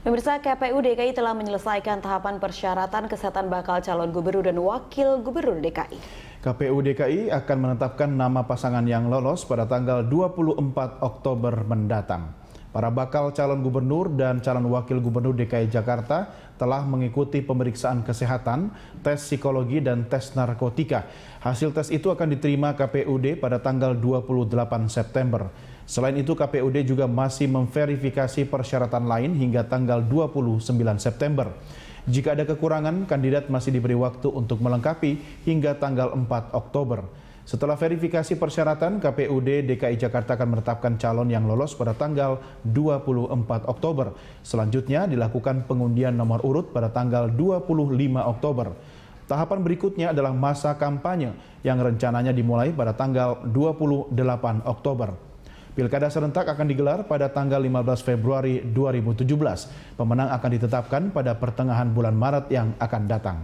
Pemirsa KPU DKI telah menyelesaikan tahapan persyaratan kesehatan bakal calon gubernur dan wakil gubernur DKI. KPU DKI akan menetapkan nama pasangan yang lolos pada tanggal 24 Oktober mendatang. Para bakal calon gubernur dan calon wakil gubernur DKI Jakarta telah mengikuti pemeriksaan kesehatan, tes psikologi, dan tes narkotika. Hasil tes itu akan diterima KPUD pada tanggal 28 September. Selain itu, KPUD juga masih memverifikasi persyaratan lain hingga tanggal 29 September. Jika ada kekurangan, kandidat masih diberi waktu untuk melengkapi hingga tanggal 4 Oktober. Setelah verifikasi persyaratan, KPUD DKI Jakarta akan menetapkan calon yang lolos pada tanggal 24 Oktober. Selanjutnya dilakukan pengundian nomor urut pada tanggal 25 Oktober. Tahapan berikutnya adalah masa kampanye yang rencananya dimulai pada tanggal 28 Oktober. Pilkada serentak akan digelar pada tanggal 15 Februari 2017. Pemenang akan ditetapkan pada pertengahan bulan Maret yang akan datang.